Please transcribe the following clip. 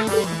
you